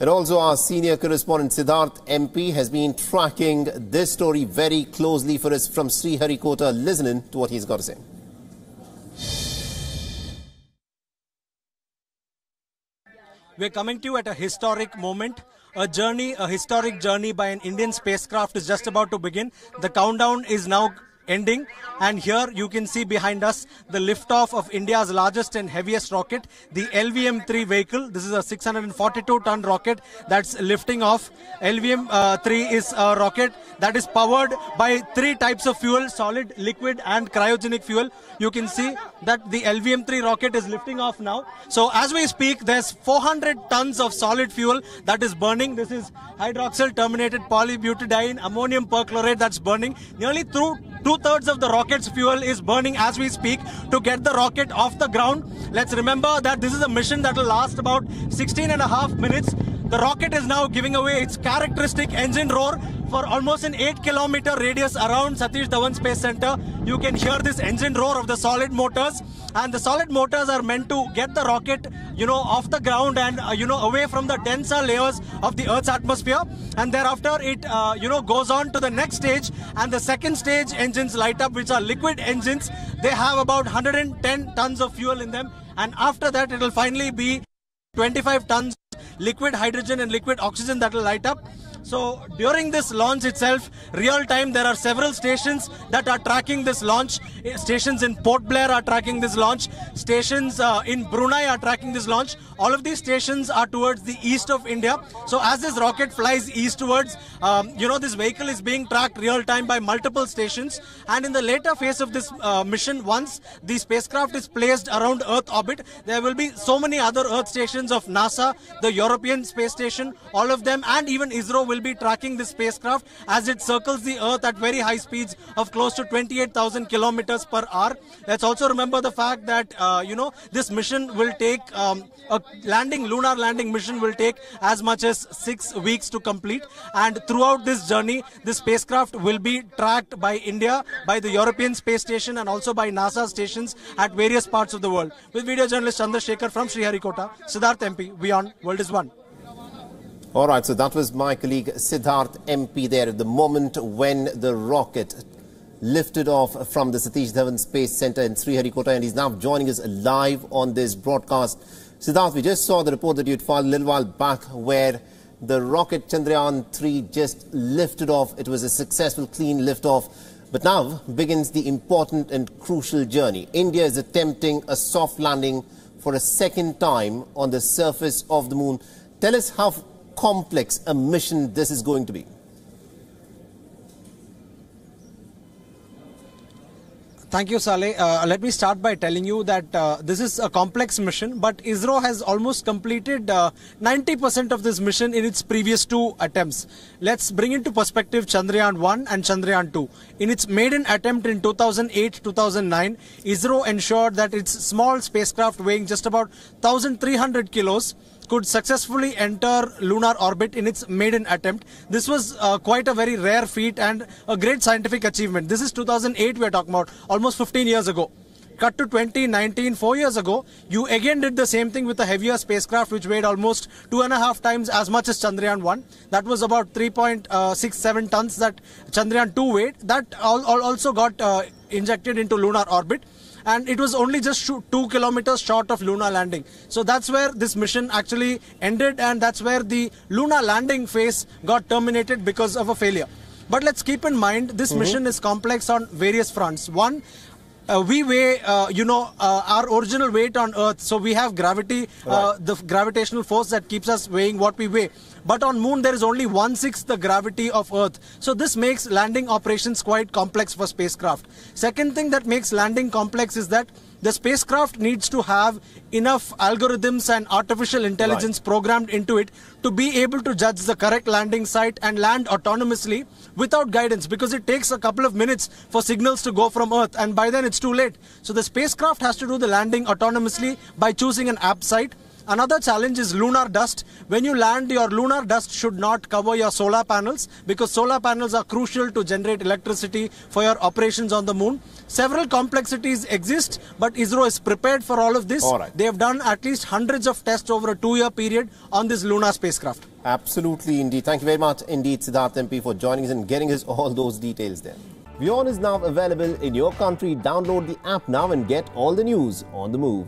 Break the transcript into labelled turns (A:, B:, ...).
A: And also, our senior correspondent Siddharth MP has been tracking this story very closely for us from Sriharikota. Listen in to what he's got to say.
B: We're coming to you at a historic moment. A journey, a historic journey by an Indian spacecraft is just about to begin. The countdown is now ending. And here you can see behind us the liftoff of India's largest and heaviest rocket, the LVM-3 vehicle. This is a 642-ton rocket that's lifting off. LVM-3 is a rocket that is powered by three types of fuel, solid, liquid and cryogenic fuel. You can see that the LVM-3 rocket is lifting off now. So as we speak, there's 400 tons of solid fuel that is burning. This is hydroxyl terminated polybutadiene ammonium perchlorate that's burning nearly through Two thirds of the rocket's fuel is burning as we speak to get the rocket off the ground. Let's remember that this is a mission that will last about 16 and a half minutes. The rocket is now giving away its characteristic engine roar for almost an 8 kilometer radius around Satish Dhawan Space Center. You can hear this engine roar of the solid motors and the solid motors are meant to get the rocket you know off the ground and uh, you know away from the denser layers of the earth's atmosphere and thereafter it uh, you know goes on to the next stage and the second stage engines light up which are liquid engines they have about 110 tons of fuel in them and after that it will finally be 25 tons liquid hydrogen and liquid oxygen that will light up. So during this launch itself, real time, there are several stations that are tracking this launch. Stations in Port Blair are tracking this launch. Stations uh, in Brunei are tracking this launch. All of these stations are towards the east of India. So as this rocket flies eastwards, um, you know, this vehicle is being tracked real time by multiple stations. And in the later phase of this uh, mission, once the spacecraft is placed around Earth orbit, there will be so many other Earth stations of NASA, the European Space Station, all of them, and even ISRO will be tracking this spacecraft as it circles the Earth at very high speeds of close to 28,000 kilometers per hour. Let's also remember the fact that, uh, you know, this mission will take um, a landing, lunar landing mission will take as much as six weeks to complete. And throughout this journey, this spacecraft will be tracked by India, by the European Space Station, and also by NASA stations at various parts of the world. With video journalist Chandrasekhar from Sriharikota, Siddharth MP, WION World is One.
A: All right, so that was my colleague Siddharth MP there at the moment when the rocket lifted off from the Satish Dhawan Space Center in Sriharikota and he's now joining us live on this broadcast. Siddharth, we just saw the report that you'd filed a little while back where the rocket Chandrayaan 3 just lifted off. It was a successful, clean liftoff. But now begins the important and crucial journey. India is attempting a soft landing for a second time on the surface of the moon. Tell us how complex a mission this is going to be?
B: Thank you, Saleh. Uh, let me start by telling you that uh, this is a complex mission, but ISRO has almost completed 90% uh, of this mission in its previous two attempts. Let's bring into perspective Chandrayaan 1 and Chandrayaan 2. In its maiden attempt in 2008-2009, ISRO ensured that its small spacecraft weighing just about 1,300 kilos could successfully enter lunar orbit in its maiden attempt. This was uh, quite a very rare feat and a great scientific achievement. This is 2008 we are talking about, almost 15 years ago. Cut to 2019, four years ago, you again did the same thing with a heavier spacecraft which weighed almost two and a half times as much as Chandrayaan 1. That was about 3.67 tons that Chandrayaan 2 weighed. That also got uh, injected into lunar orbit and it was only just two kilometers short of lunar landing. So that's where this mission actually ended and that's where the lunar landing phase got terminated because of a failure. But let's keep in mind this mm -hmm. mission is complex on various fronts. One, uh, we weigh, uh, you know, uh, our original weight on Earth. So we have gravity, uh, right. the gravitational force that keeps us weighing what we weigh. But on Moon, there is only one-sixth the gravity of Earth. So this makes landing operations quite complex for spacecraft. Second thing that makes landing complex is that the spacecraft needs to have enough algorithms and artificial intelligence right. programmed into it to be able to judge the correct landing site and land autonomously without guidance because it takes a couple of minutes for signals to go from Earth and by then it's too late. So the spacecraft has to do the landing autonomously by choosing an app site Another challenge is lunar dust. When you land, your lunar dust should not cover your solar panels because solar panels are crucial to generate electricity for your operations on the moon. Several complexities exist, but ISRO is prepared for all of this.
A: All right.
B: They have done at least hundreds of tests over a two-year period on this lunar spacecraft.
A: Absolutely, indeed. Thank you very much, indeed, Siddharth MP, for joining us and getting us all those details there. WION is now available in your country. Download the app now and get all the news on the move.